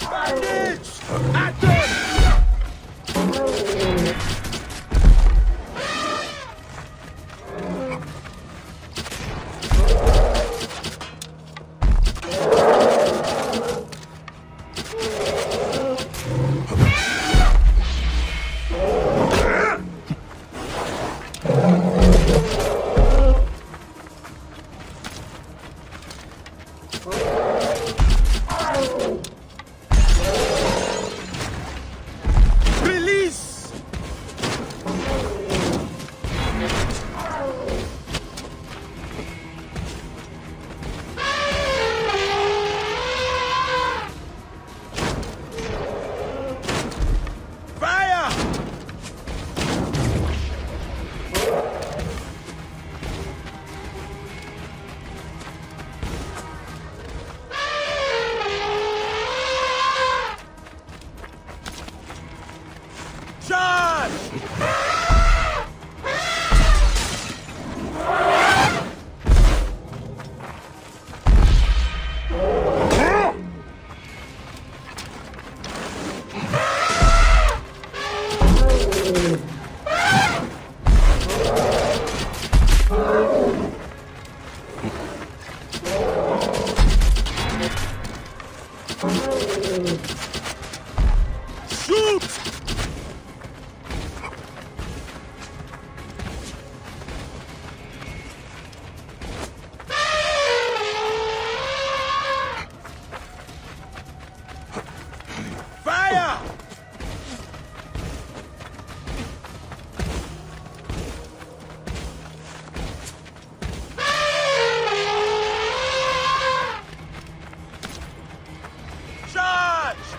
Bandits! At the Oh. Fire! Charge!